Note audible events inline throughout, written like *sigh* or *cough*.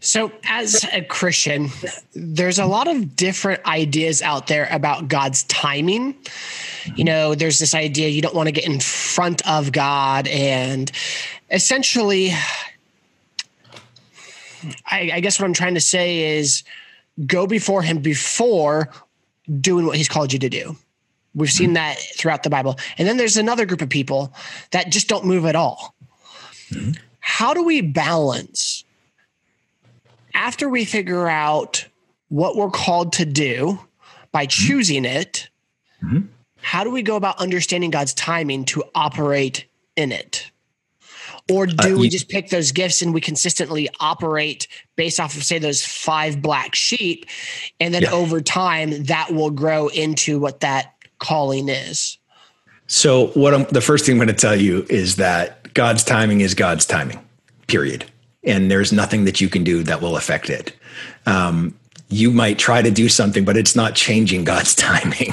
So, as a Christian, there's a lot of different ideas out there about God's timing. You know, there's this idea you don't want to get in front of God, and essentially, I, I guess what I'm trying to say is go before Him before doing what He's called you to do. We've seen that throughout the Bible. And then there's another group of people that just don't move at all. Mm-hmm. How do we balance after we figure out what we're called to do by mm-hmm. choosing it? Mm-hmm. How do we go about understanding God's timing to operate in it? Or do uh, you, we just pick those gifts and we consistently operate based off of, say, those five black sheep? And then yeah. over time, that will grow into what that calling is? So, what I'm, the first thing I'm going to tell you is that God's timing is God's timing, period. And there's nothing that you can do that will affect it. Um, you might try to do something, but it's not changing God's *laughs* timing,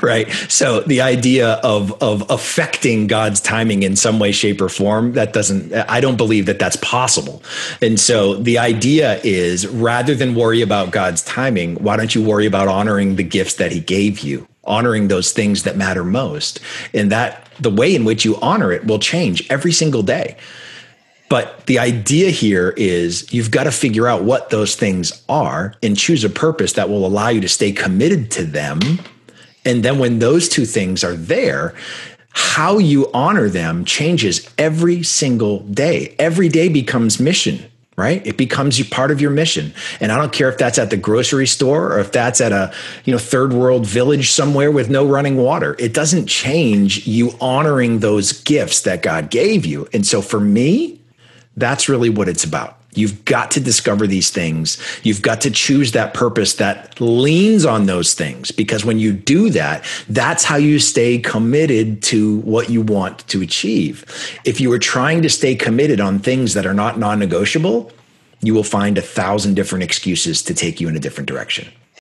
right? So the idea of of affecting God's timing in some way, shape, or form that doesn't. I don't believe that that's possible. And so the idea is, rather than worry about God's timing, why don't you worry about honoring the gifts that He gave you? honoring those things that matter most. And that the way in which you honor it will change every single day. But the idea here is you've got to figure out what those things are and choose a purpose that will allow you to stay committed to them. And then when those two things are there, how you honor them changes every single day. Every day becomes mission right it becomes part of your mission and i don't care if that's at the grocery store or if that's at a you know third world village somewhere with no running water it doesn't change you honoring those gifts that god gave you and so for me that's really what it's about You've got to discover these things. You've got to choose that purpose that leans on those things because when you do that, that's how you stay committed to what you want to achieve. If you are trying to stay committed on things that are not non negotiable, you will find a thousand different excuses to take you in a different direction.